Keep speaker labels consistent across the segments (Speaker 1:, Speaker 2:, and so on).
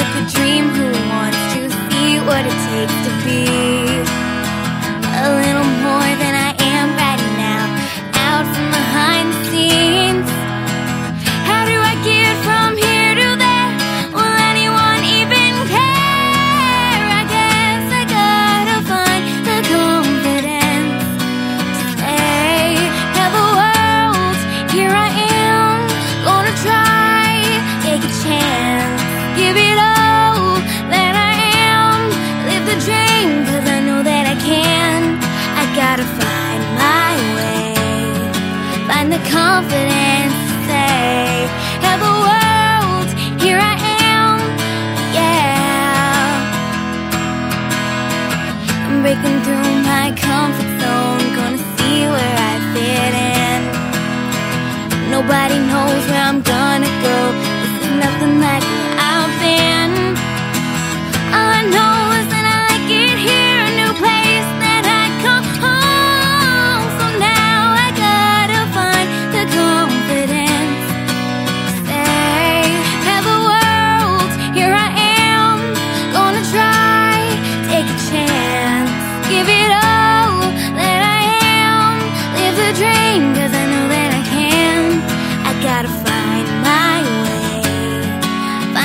Speaker 1: look at you. confidence to say, world, here I am, yeah. I'm breaking through my comfort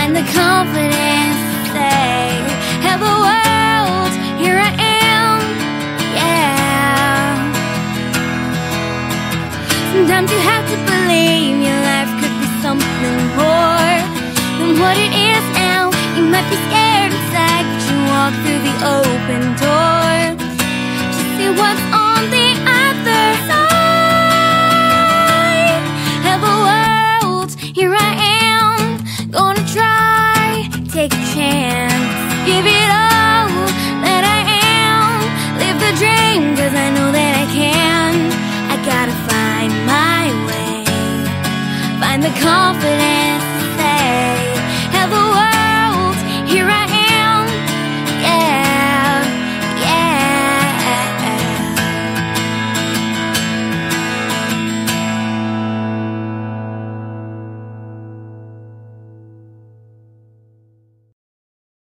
Speaker 1: find the confidence to say, Hello world, here I am, yeah. Sometimes you have to believe your life could be something more than what it is now. You might be scared inside, but you walk through the open door. take a chance. Give it all that I am. Live the dream, cause I know that I can. I gotta find my way. Find the confidence.